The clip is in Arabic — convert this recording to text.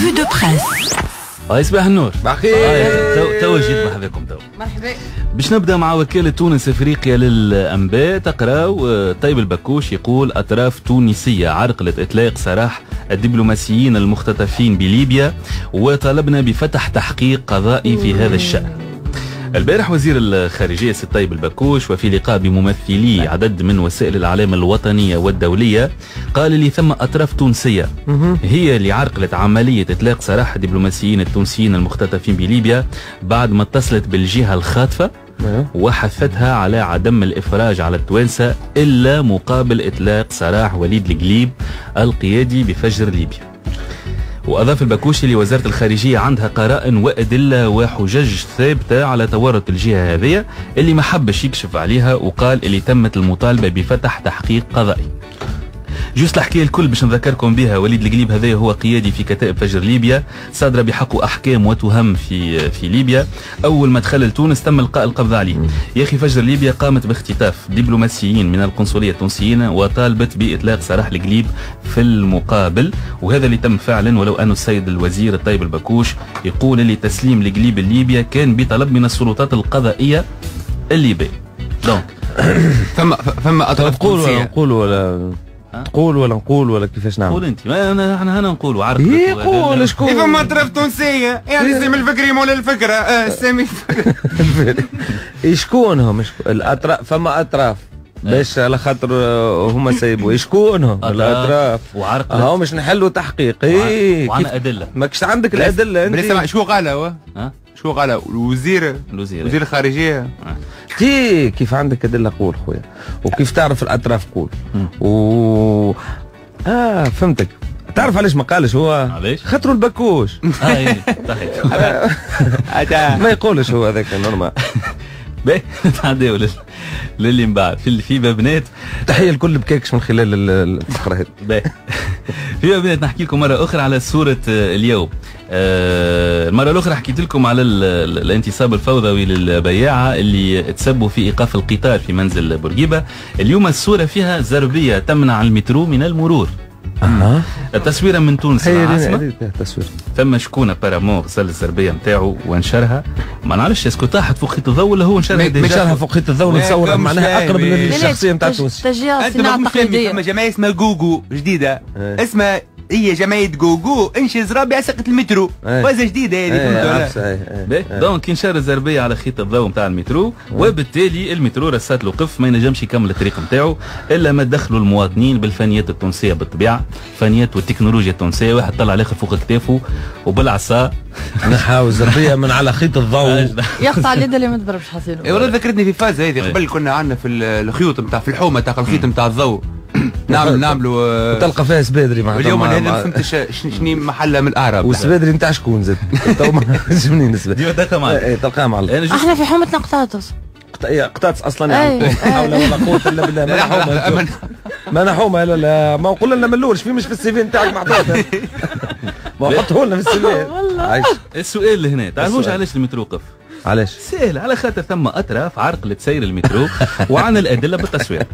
Revue de presse. هاي صباح النور. بخير. هاي تو تو جيت بحذاكم تو. مرحبا. باش نبدأ مع وكالة تونس إفريقيا للأنباء تقراو آه، طيب البكوش يقول أطراف تونسية عرقلت إطلاق سراح الدبلوماسيين المختطفين بليبيا وطالبنا بفتح تحقيق قضائي في هذا الشأن. البارح وزير الخارجية سي طيب البكوش وفي لقاء بممثلي عدد من وسائل الإعلام الوطنية والدولية قال لي ثم أطراف تونسية. هي اللي عرقلت عملية إطلاق سراح الدبلوماسيين التونسيين المختطفين بليبيا بعد ما اتصلت بالجهة الخاطفة وحثتها على عدم الإفراج على التوانسة إلا مقابل إطلاق سراح وليد القليب القيادي بفجر ليبيا. وأضاف البكوشي لوزارة الخارجية عندها قرائن وأدلة وحجج ثابتة على تورط الجهة هذه اللي ما حبش يكشف عليها وقال اللي تمت المطالبة بفتح تحقيق قضائي. juste الحكاية الكل باش نذكركم بها. وليد القليب هذا هو قيادي في كتائب فجر ليبيا صادرة بحقه احكام وتهم في في ليبيا. أول ما دخل لتونس تم إلقاء القبض عليه. يا أخي فجر ليبيا قامت باختطاف دبلوماسيين من القنصلية التونسيين وطالبت بإطلاق سراح القليب في المقابل وهذا اللي تم فعلا ولو انه السيد الوزير الطيب البكوش يقول اللي تسليم القليب لليبيا كان بطلب من السلطات القضائية الليبية. دونك ثم ثم أطراف تقول ولا نقول تقول ولا نقول ولا كيفاش قول نعمل أنت. ما انا إحنا هنا نقولوا عارف إيه قول شكون ثم اطراف تونسيه يعني سامي الفكري مول الفكرة آه سامي. إيه شكونهم شكون- الأطراف. فما أطراف. باش على خاطر آه، هما سايبوا. شكونهم الأطراف. وعرق اهو مش نحلوا تحقيق. إيه وعنا كيف أدلة. ماكش عندك الأدلة أنت؟ شو قال هو؟ ها؟ شو قال؟ الوزير؟ الوزير. وزير الخارجية. كي كيف عندك ادله قول خويا؟ وكيف تعرف الأطراف قول و آه فهمتك. تعرف علاش ما قالش هو؟ علاش؟ خاطروا البكوش. آه إيه، صحيح. ما يقولش هو هذاك normal باهي نتعداو لل- للي من بعد. في في بابنات تحية الكل بكاكش من خلال ال- الفقرة هذه. باهي في بابنات نحكي لكم مرة أخرى على صورة آه، اليوم. آه، المرة الأخرى حكيت لكم على ال- ال- الانتصاب الفوضوي للبياعة اللي تسبوا في إيقاف القطار في منزل بورقيبة. اليوم الصورة فيها زربية تمنع المترو من المرور. أها. التصويره من تونس هي العاصمه هذه التصوير ثم شكون بارامون غسل الزربية نتاعو ونشرها ما نعرفش اسكو طاحت فوق خيط الضوء ولا هو نشرها ديجا؟ نشرها فوق خيط الضوء نتصور معناها أقرب. للشخصيه نتاع تونس تشجيع أنت صناعة ما فهمني تقليدية فما جمعيه اسمها جوجو جديدة إيه. اسمها هي جمعيه جوجو انشي زرابي على سقة المترو. وهذا جديدة هذه فهمت ولا عرفت، إيه، إيه،. دونك انشار الزربيه على خيط الضوء نتاع المترو وبالتالي المترو رسات له قف ما ينجمش يكمل الطريق نتاعو إلا ما دخلوا المواطنين بالفنيات التونسية بالطبيعة فنيات والتكنولوجيا التونسية واحد طلع الآخر فوق كتافه وبالعصا نحاول زربية من على خيط الضوء. يقطع اليد اللي ما تضربش حصيله اي والله ذكرتني في فاز هذه إيه. قبل كنا عندنا في ال- الخيوط نتاع في الحومة تاع الخيط نتاع الضوء. نعمل نعملوا آه، تلقى فيها سبادري معناتها واليوم مع- أنا ما فهمتش شنو محلها من الأعراب. والسبادري نتاع شكون زاد؟ تو ما عرفتش منين السبادري إيه، تلقاها مع إحنا في حومتنا قطاطس قطاطس أصلا يعني. لا حول ولا قوة إلا بالله. ما نحومه ما نحومه لا لا. ما نقول لنا من الأول شفي مش في السي في نتاعك محطوط ما حطه لنا في في عايش. السؤال اللي هنا تعرفوش. علاش المترو قف علاش؟ سهل على خاطر ثم أطراف عرقلت سير المترو وعن الأدلة بالتصوير